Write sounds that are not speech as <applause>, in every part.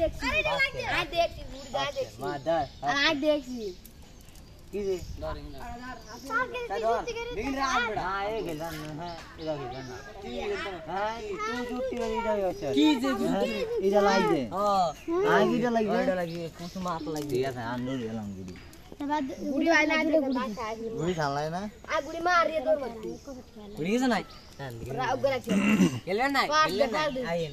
দেখছি আর দেখছি মুরগা দেখছি মাদার আর দেখছি কি রে ধরে না সব গেলে দিন রাত বড় হ্যাঁ এ গেল না এটা গেল না হ্যাঁ তুই জুটি বেরি এটা হচ্ছে কি যে জুটি এটা লাই দে হ্যাঁ আই এটা লাগবে এটা লাগবে কুছ মাত লাগবে ঠিক আছে আন্দর গেলাম গুড়ি গুড়ি আই না গুড়ি খালাই না আ গুড়ি মার রে দৌড় গুড়ি কিছু নাই হ্যাঁ রাউ গরা খেলে না খেলে না আইন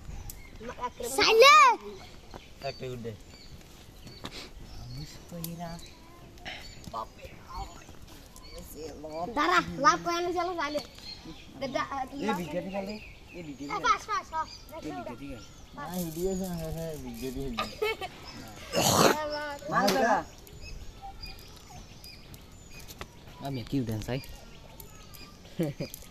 Salah. Ekte udah. Amus koira. Bape. Darah, lap kau yang selalu salah. Dada. Ini dikit kali. Ini dia, Pas, pas, pas. Eh, ini dikit. Nah, ini dia sangat saya dikit ini. Mana? Kami ah, kiu dia? saya. <laughs>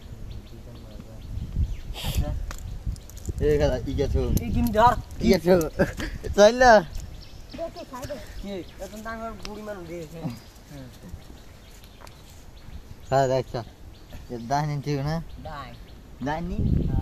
এই গাদা ই গেছো এই Kim ধর ই গেছো চল দেখে খাই দে কি এখন তাঙ্গর বুড়ি মানুষ দিয়েছে হ্যাঁ দেখছ দানি ঠিক না ডাই দানি হ্যাঁ